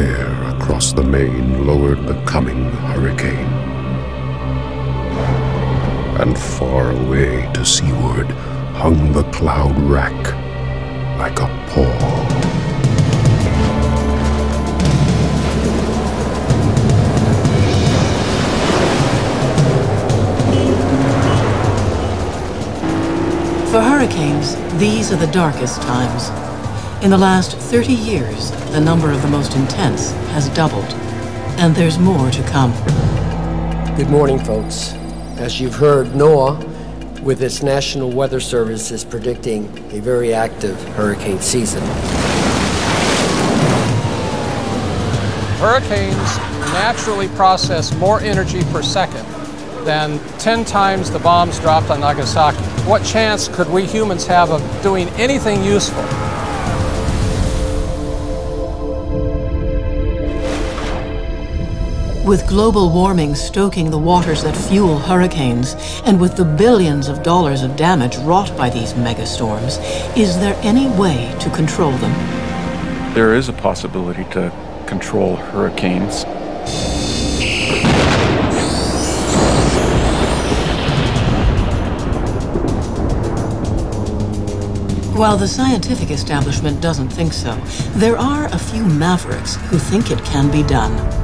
across the main lowered the coming hurricane. And far away to seaward hung the cloud rack like a pall. For hurricanes, these are the darkest times. In the last 30 years, the number of the most intense has doubled. And there's more to come. Good morning, folks. As you've heard, NOAA, with its National Weather Service, is predicting a very active hurricane season. Hurricanes naturally process more energy per second than 10 times the bombs dropped on Nagasaki. What chance could we humans have of doing anything useful? With global warming stoking the waters that fuel hurricanes, and with the billions of dollars of damage wrought by these megastorms, is there any way to control them? There is a possibility to control hurricanes. While the scientific establishment doesn't think so, there are a few mavericks who think it can be done.